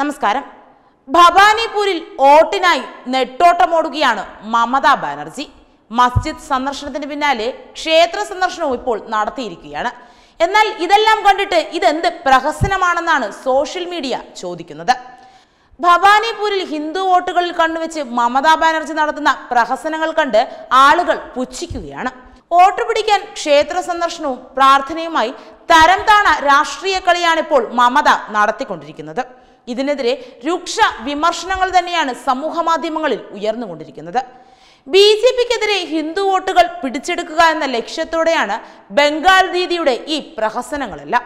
നമസ്കാരം. ഭവാനിപൂരിൽ ഓട്ടിനായി നെട്ടോട്ടമോടുകയാണ് മമതാ ബാനർജി. മസ്ജിദ് സന്ദർശനത്തിന് പിന്നാലെ ക്ഷേത്ര സന്ദർശനവും ഇപ്പോൾ നടത്തിയിരിക്കുകയാണ്. എന്നാൽ ഇതെല്ലാം കണ്ടിട്ട് ഇതെന്ത് പ്രഹസനമാണെന്നാണ് സോഷ്യൽ മീഡിയ ചോദിക്കുന്നത്. ഭവാനിപൂരിൽ ഹിന്ദു വോട്ടുകളിൽ കണ്ണുവെച്ച് മമതാ ബാനർജി നടത്തുന്ന പ്രഹസനങ്ങൾ കണ്ട് ആളുകൾ പുച്ഛിക്കുകയാണ്. വോട്ട് പിടിക്കാൻ ക്ഷേത്ര സന്ദർശനവും പ്രാർത്ഥനയുമായി തരം താണ രാഷ്ട്രീയ കളിയാണിപ്പോൾ മമത നടത്തിക്കൊണ്ടിരിക്കുന്നത്. ഇതിനെതിരെ രൂക്ഷ വിമർശനങ്ങൾ തന്നെയാണ് സമൂഹ മാധ്യമങ്ങളിൽ ഉയർന്നുകൊണ്ടിരിക്കുന്നത്. ബി ജെ പിക്കെതിരെ ഹിന്ദു വോട്ടുകൾ പിടിച്ചെടുക്കുക എന്ന ലക്ഷ്യത്തോടെയാണ് ബംഗാൾ ദീദിയുടെ ഈ പ്രഹസനങ്ങളെല്ലാം.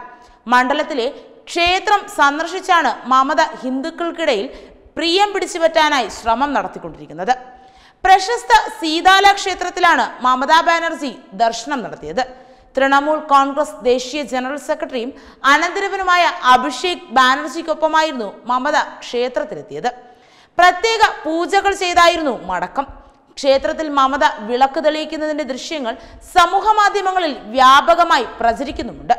മണ്ഡലത്തിലെ ക്ഷേത്രം സന്ദർശിച്ചാണ് മമത ഹിന്ദുക്കൾക്കിടയിൽ പ്രിയം പിടിച്ചുപറ്റാനായി ശ്രമം നടത്തിക്കൊണ്ടിരിക്കുന്നത്. പ്രശസ്ത സീതാല ക്ഷേത്രത്തിലാണ് മമതാ ബാനർജി ദർശനം നടത്തിയത്. തൃണമൂൽ കോൺഗ്രസ് ദേശീയ ജനറൽ സെക്രട്ടറിയും അനന്തരവനുമായ അഭിഷേക് ബാനർജിക്കൊപ്പമായിരുന്നു മമത ക്ഷേത്രത്തിലെത്തിയത്. പ്രത്യേക പൂജകൾ ചെയ്തായിരുന്നു മടക്കം. ക്ഷേത്രത്തിൽ മമത വിളക്ക് തെളിയിക്കുന്നതിന്റെ ദൃശ്യങ്ങൾ സമൂഹ മാധ്യമങ്ങളിൽ വ്യാപകമായി പ്രചരിക്കുന്നുമുണ്ട്.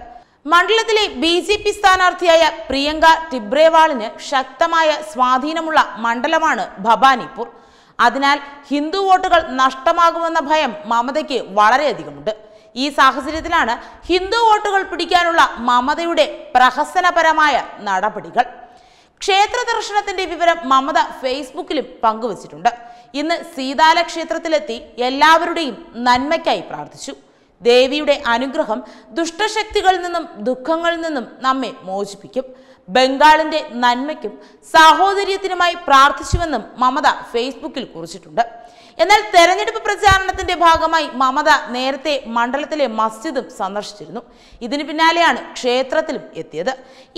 മണ്ഡലത്തിലെ ബി ജെ പി സ്ഥാനാർത്ഥിയായ പ്രിയങ്ക ടിബ്രേവാളിന് ശക്തമായ സ്വാധീനമുള്ള മണ്ഡലമാണ് ഭവാനിപ്പൂർ. അതിനാൽ ഹിന്ദു വോട്ടുകൾ നഷ്ടമാകുമെന്ന ഭയം മമതയ്ക്ക് വളരെയധികമുണ്ട്. ഈ സാഹചര്യത്തിലാണ് ഹിന്ദു വോട്ടുകൾ പിടിക്കാനുള്ള മമതയുടെ പ്രഹസനപരമായ നടപടികൾ. ക്ഷേത്ര ദർശനത്തിന്റെ വിവരം മമത ഫേസ്ബുക്കിലും പങ്കുവച്ചിട്ടുണ്ട്. ഇന്ന് സീതാല ക്ഷേത്രത്തിലെത്തി എല്ലാവരുടെയും നന്മയ്ക്കായി പ്രാർത്ഥിച്ചു. ദേവിയുടെ അനുഗ്രഹം ദുഷ്ടശക്തികളിൽ നിന്നും ദുഃഖങ്ങളിൽ നിന്നും നമ്മെ മോചിപ്പിക്കും. ബംഗാളിന്റെ നന്മയ്ക്കും സാഹോദര്യത്തിനുമായി പ്രാർത്ഥിച്ചുവെന്നും മമത ഫേസ്ബുക്കിൽ കുറിച്ചിട്ടുണ്ട്. എന്നാൽ തെരഞ്ഞെടുപ്പ് പ്രചാരണത്തിന്റെ ഭാഗമായി മമത നേരത്തെ മണ്ഡലത്തിലെ മസ്ജിദും സന്ദർശിച്ചിരുന്നു. ഇതിന് പിന്നാലെയാണ് ക്ഷേത്രത്തിലും എത്തിയത്.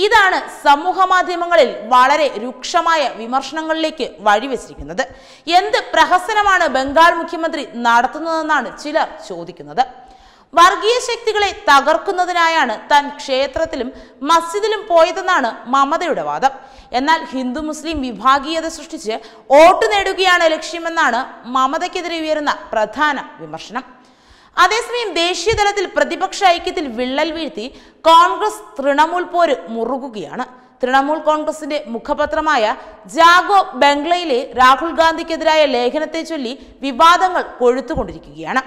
ഇതാണ് സമൂഹ മാധ്യമങ്ങളിൽ വളരെ രൂക്ഷമായ വിമർശനങ്ങളിലേക്ക് വഴിവെച്ചിരിക്കുന്നത്. എന്ത് പ്രഹസനമാണ് ബംഗാൾ മുഖ്യമന്ത്രി നടത്തുന്നതെന്നാണ് ചിലർ ചോദിക്കുന്നത്. വർഗീയ ശക്തികളെ തകർക്കുന്നതിനായാണ് താൻ ക്ഷേത്രത്തിലും മസ്ജിദിലും പോയതെന്നാണ് മമതയുടെ വാദം. എന്നാൽ ഹിന്ദു മുസ്ലിം വിഭാഗീയത സൃഷ്ടിച്ച് വോട്ട് നേടുകയാണ് ലക്ഷ്യമെന്നാണ് മമതയ്ക്കെതിരെ ഉയരുന്ന പ്രധാന വിമർശനം. അതേസമയം ദേശീയ തലത്തിൽ പ്രതിപക്ഷ ഐക്യത്തിൽ വിള്ളൽ വീഴ്ത്തി കോൺഗ്രസ് തൃണമൂൽ പോര് മുറുകുകയാണ്. തൃണമൂൽ കോൺഗ്രസിന്റെ മുഖപത്രമായ ജാഗോ ബംഗ്ലയിലെ രാഹുൽ ഗാന്ധിക്കെതിരായ ലേഖനത്തെ ചൊല്ലി വിവാദങ്ങൾ കൊഴുത്തുകൊണ്ടിരിക്കുകയാണ്.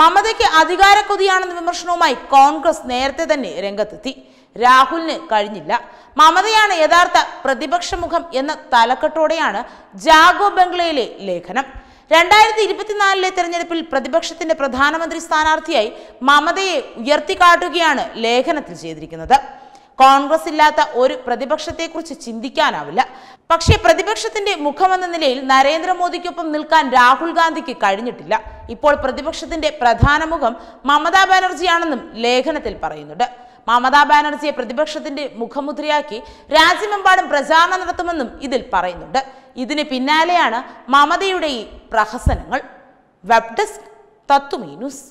മമതയ്ക്ക് അധികാര കൊതിയാണെന്ന വിമർശനവുമായി കോൺഗ്രസ് നേരത്തെ തന്നെ രംഗത്തെത്തി. രാഹുലിന് കഴിഞ്ഞില്ല. മമതയാണ് യഥാർത്ഥ പ്രതിപക്ഷ മുഖം എന്ന തലക്കെട്ടോടെയാണ് ജാഗോ ബംഗ്ലയിലെ ലേഖനം. രണ്ടായിരത്തി ഇരുപത്തിനാലിലെ തെരഞ്ഞെടുപ്പിൽ പ്രതിപക്ഷത്തിന്റെ പ്രധാനമന്ത്രി സ്ഥാനാർത്ഥിയായി മമതയെ ഉയർത്തിക്കാട്ടുകയാണ് ലേഖനത്തിൽ ചെയ്തിരിക്കുന്നത്. കോൺഗ്രസ് ഇല്ലാത്ത ഒരു പ്രതിപക്ഷത്തെക്കുറിച്ച് ചിന്തിക്കാനാവില്ല. പക്ഷേ പ്രതിപക്ഷത്തിന്റെ മുഖമെന്ന നിലയിൽ നരേന്ദ്രമോദിക്കൊപ്പം നിൽക്കാൻ രാഹുൽ ഗാന്ധിക്ക് കഴിഞ്ഞിട്ടില്ല. ഇപ്പോൾ പ്രതിപക്ഷത്തിന്റെ പ്രധാന മുഖം മമതാ ബാനർജിയാണെന്നും ലേഖനത്തിൽ പറയുന്നുണ്ട്. മമതാ ബാനർജിയെ പ്രതിപക്ഷത്തിന്റെ മുഖമുദ്രയാക്കി രാജ്യമെമ്പാടും പ്രചാരണം നടത്തുമെന്നും ഇതിൽ പറയുന്നുണ്ട്. ഇതിന് പിന്നാലെയാണ് മമതയുടെ ഈ പ്രഹസനങ്ങൾ. Web desk news.